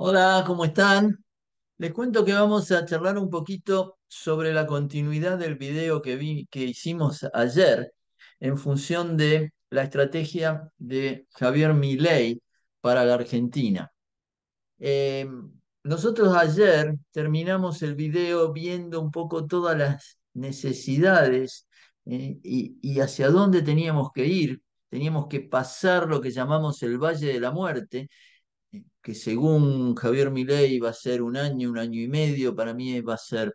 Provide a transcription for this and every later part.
Hola, ¿cómo están? Les cuento que vamos a charlar un poquito sobre la continuidad del video que hicimos ayer en función de la estrategia de Javier Milei para la Argentina. Eh, nosotros ayer terminamos el video viendo un poco todas las necesidades eh, y hacia dónde teníamos que ir. Teníamos que pasar lo que llamamos el Valle de la Muerte que según Javier Milei va a ser un año, un año y medio, para mí va a ser,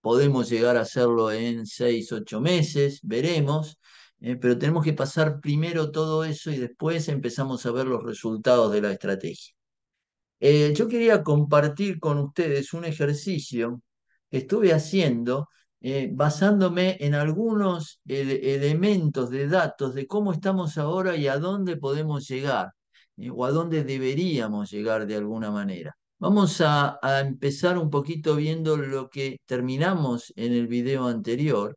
podemos llegar a hacerlo en seis, ocho meses, veremos, eh, pero tenemos que pasar primero todo eso y después empezamos a ver los resultados de la estrategia. Eh, yo quería compartir con ustedes un ejercicio que estuve haciendo eh, basándome en algunos ele- elementos de datos de cómo estamos ahora y a dónde podemos llegar o a dónde deberíamos llegar de alguna manera. Vamos a, a empezar un poquito viendo lo que terminamos en el video anterior,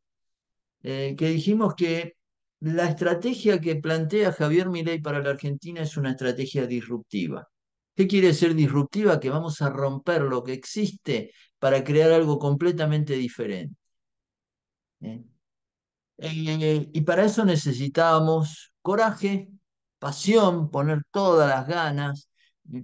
eh, que dijimos que la estrategia que plantea Javier Milei para la Argentina es una estrategia disruptiva. ¿Qué quiere decir disruptiva? Que vamos a romper lo que existe para crear algo completamente diferente. ¿eh? Eh, y para eso necesitamos coraje, pasión, poner todas las ganas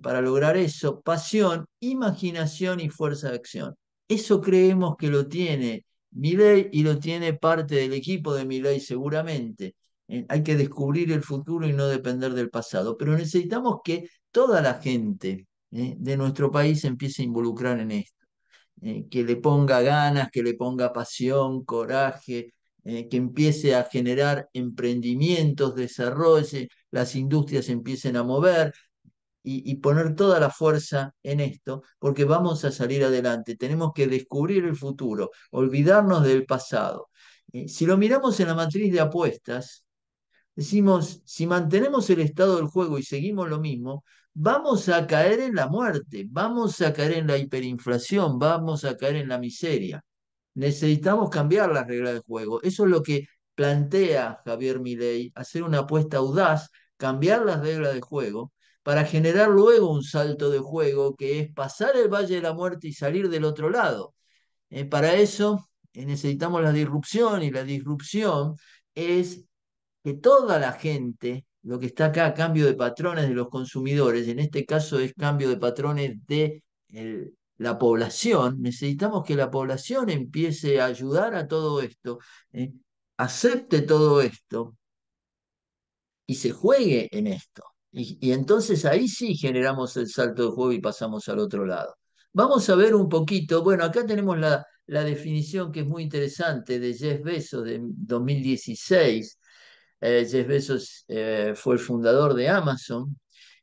para lograr eso, pasión, imaginación y fuerza de acción. Eso creemos que lo tiene Milei y lo tiene parte del equipo de Milei seguramente. Eh, hay que descubrir el futuro y no depender del pasado, pero necesitamos que toda la gente eh, de nuestro país empiece a involucrar en esto eh, que le ponga ganas, que le ponga pasión, coraje, eh, que empiece a generar emprendimientos, desarrolle, las industrias empiecen a mover y, poner toda la fuerza en esto, porque vamos a salir adelante. Tenemos que descubrir el futuro, olvidarnos del pasado. Eh, si lo miramos en la matriz de apuestas, Decimos, si mantenemos el estado del juego y seguimos lo mismo, vamos a caer en la muerte, vamos a caer en la hiperinflación, vamos a caer en la miseria. Necesitamos cambiar las reglas del juego. Eso es lo que plantea Javier Milei, hacer una apuesta audaz, cambiar las reglas de juego para generar luego un salto de juego que es pasar el Valle de la Muerte y salir del otro lado. Eh, para eso eh, necesitamos la disrupción y la disrupción es que toda la gente, lo que está acá, cambio de patrones de los consumidores, en este caso es cambio de patrones de la población, necesitamos que la población empiece a ayudar a todo esto, ¿eh? acepte todo esto y se juegue en esto. Y, entonces ahí sí generamos el salto de juego y pasamos al otro lado. Vamos a ver un poquito, bueno, acá tenemos la, la definición que es muy interesante de Jeff Bezos de 2016 eh, Jeff Bezos eh, fue el fundador de Amazon.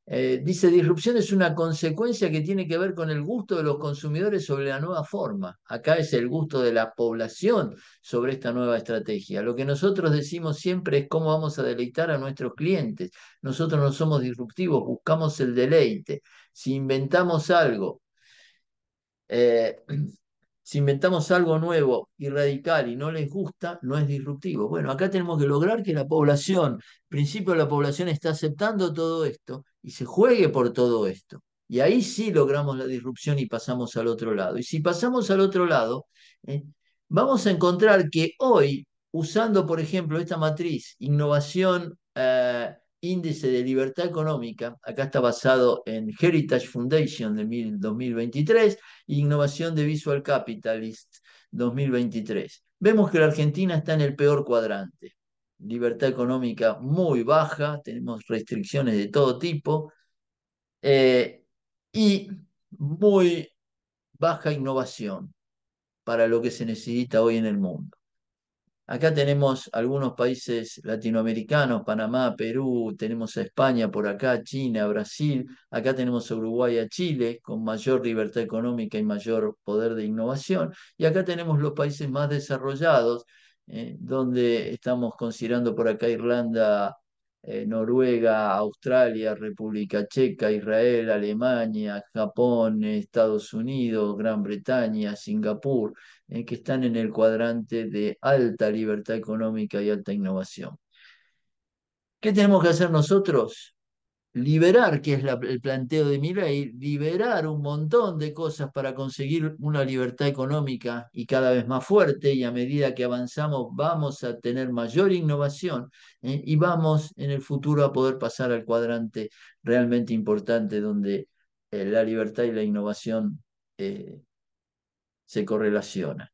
Eh, dice, disrupción es una consecuencia que tiene que ver con el gusto de los consumidores sobre la nueva forma. Acá es el gusto de la población sobre esta nueva estrategia. Lo que nosotros decimos siempre es cómo vamos a deleitar a nuestros clientes. Nosotros no somos disruptivos, buscamos el deleite. Si inventamos algo eh, si inventamos algo nuevo y radical y no les gusta, no es disruptivo. Bueno, acá tenemos que lograr que la población, al principio la población está aceptando todo esto y se juegue por todo esto. Y ahí sí logramos la disrupción y pasamos al otro lado. Y si pasamos al otro lado, eh, vamos a encontrar que hoy, usando, por ejemplo, esta matriz, innovación, eh, índice de libertad económica, acá está basado en Heritage Foundation de 2023, Innovación de Visual Capitalist 2023. Vemos que la Argentina está en el peor cuadrante. Libertad económica muy baja, tenemos restricciones de todo tipo eh, y muy baja innovación para lo que se necesita hoy en el mundo. Acá tenemos algunos países latinoamericanos, Panamá, Perú, tenemos a España por acá, China, Brasil, acá tenemos a Uruguay, a Chile, con mayor libertad económica y mayor poder de innovación, y acá tenemos los países más desarrollados, eh, donde estamos considerando por acá Irlanda, eh, Noruega, Australia, República Checa, Israel, Alemania, Japón, Estados Unidos, Gran Bretaña, Singapur eh, que están en el cuadrante de alta libertad económica y alta innovación. ¿Qué tenemos que hacer nosotros? Liberar, que es el planteo de mi ley, liberar un montón de cosas para conseguir una libertad económica y cada vez más fuerte, y a medida que avanzamos vamos a tener mayor innovación ¿eh? y vamos en el futuro a poder pasar al cuadrante realmente importante donde eh, la libertad y la innovación eh, se correlacionan.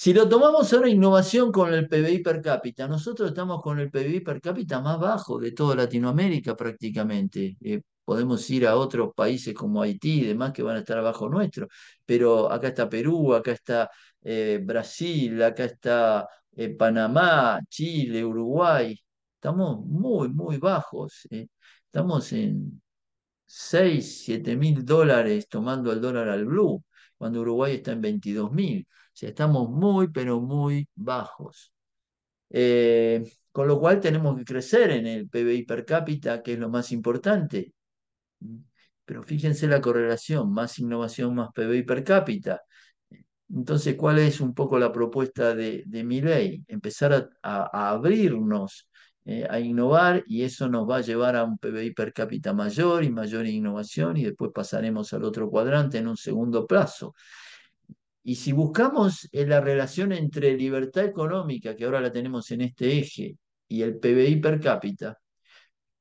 Si lo tomamos ahora innovación con el PBI per cápita, nosotros estamos con el PBI per cápita más bajo de toda Latinoamérica prácticamente. Eh, podemos ir a otros países como Haití y demás que van a estar abajo nuestro, pero acá está Perú, acá está eh, Brasil, acá está eh, Panamá, Chile, Uruguay. Estamos muy, muy bajos. Estamos en 6, 7 mil dólares tomando el dólar al blue, cuando Uruguay está en 22 mil sea, estamos muy, pero muy bajos. Eh, con lo cual tenemos que crecer en el PBI per cápita, que es lo más importante. Pero fíjense la correlación, más innovación, más PBI per cápita. Entonces, ¿cuál es un poco la propuesta de, mi ley? Empezar a, abrirnos, eh, a innovar y eso nos va a llevar a un PBI per cápita mayor y mayor innovación y después pasaremos al otro cuadrante en un segundo plazo. Y si buscamos la relación entre libertad económica, que ahora la tenemos en este eje, y el PBI per cápita,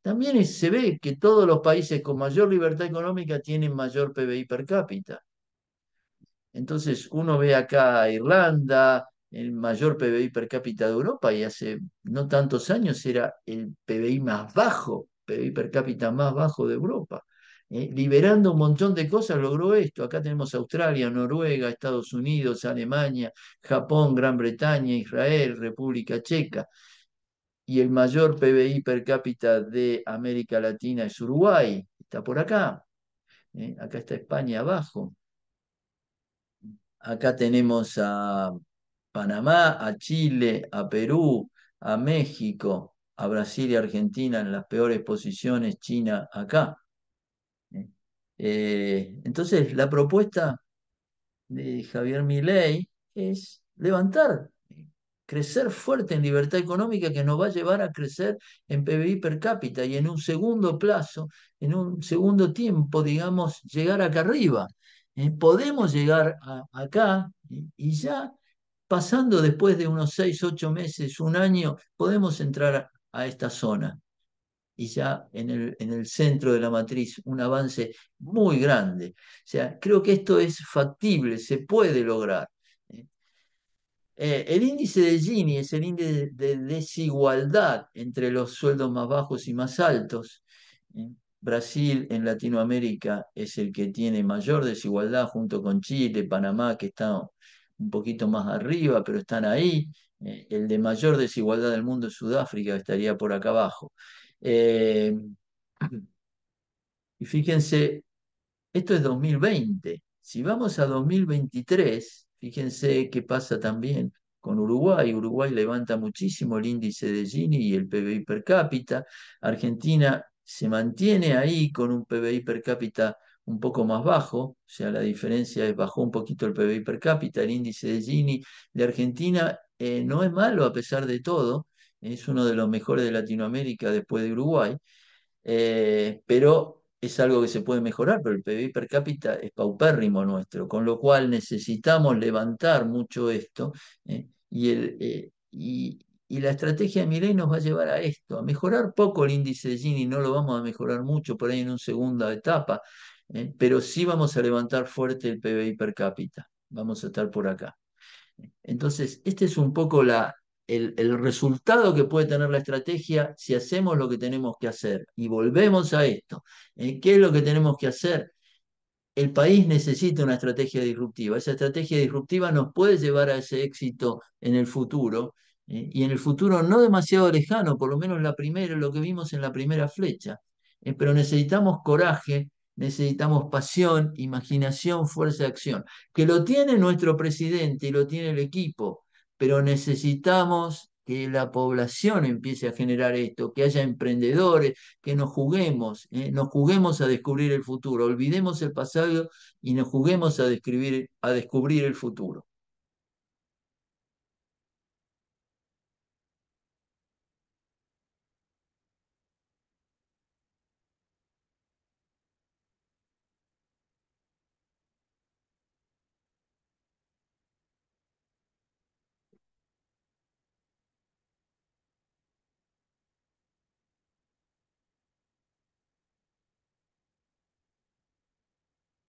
también se ve que todos los países con mayor libertad económica tienen mayor PBI per cápita. Entonces uno ve acá a Irlanda, el mayor PBI per cápita de Europa, y hace no tantos años era el PBI más bajo, PBI per cápita más bajo de Europa. Eh, liberando un montón de cosas, logró esto. Acá tenemos Australia, Noruega, Estados Unidos, Alemania, Japón, Gran Bretaña, Israel, República Checa. Y el mayor PBI per cápita de América Latina es Uruguay, está por acá. Eh, acá está España abajo. Acá tenemos a Panamá, a Chile, a Perú, a México, a Brasil y Argentina en las peores posiciones, China acá. Eh, entonces, la propuesta de Javier Milei es levantar, crecer fuerte en libertad económica que nos va a llevar a crecer en PBI per cápita y en un segundo plazo, en un segundo tiempo, digamos, llegar acá arriba. Eh, podemos llegar acá y ya pasando después de unos seis, ocho meses, un año, podemos entrar a esta zona y ya en el, en el centro de la matriz un avance muy grande. O sea, creo que esto es factible, se puede lograr. ¿eh? Eh, el índice de Gini es el índice de desigualdad entre los sueldos más bajos y más altos. ¿eh? Brasil en Latinoamérica es el que tiene mayor desigualdad junto con Chile, Panamá, que está un poquito más arriba, pero están ahí. el de mayor desigualdad del mundo es Sudáfrica, estaría por acá abajo. Eh, y fíjense, esto es 2020. Si vamos a 2023, fíjense qué pasa también con Uruguay. Uruguay levanta muchísimo el índice de Gini y el PBI per cápita. Argentina se mantiene ahí con un PBI per cápita un poco más bajo, o sea, la diferencia es bajó un poquito el PBI per cápita, el índice de Gini de Argentina eh, no es malo a pesar de todo, es uno de los mejores de Latinoamérica después de Uruguay, eh, pero es algo que se puede mejorar, pero el PIB per cápita es paupérrimo nuestro, con lo cual necesitamos levantar mucho esto eh, y, el, y, la estrategia de Milei nos va a llevar a esto, a mejorar poco el índice de Gini, no lo vamos a mejorar mucho por ahí en una segunda etapa, pero sí vamos a levantar fuerte el PBI per cápita, vamos a estar por acá. Entonces, esta es un poco la, el, resultado que puede tener la estrategia si hacemos lo que tenemos que hacer. Y volvemos a esto. ¿eh? ¿Qué es lo que tenemos que hacer? El país necesita una estrategia disruptiva. Esa estrategia disruptiva nos puede llevar a ese éxito en el futuro. ¿eh? Y en el futuro no demasiado lejano, por lo menos la primera, lo que vimos en la primera flecha. ¿eh? Pero necesitamos coraje, necesitamos pasión, imaginación, fuerza de acción. Que lo tiene nuestro presidente y lo tiene el equipo pero necesitamos que la población empiece a generar esto, que haya emprendedores, que nos juguemos, ¿eh? nos juguemos a descubrir el futuro, olvidemos el pasado y nos juguemos a, describir, a descubrir el futuro.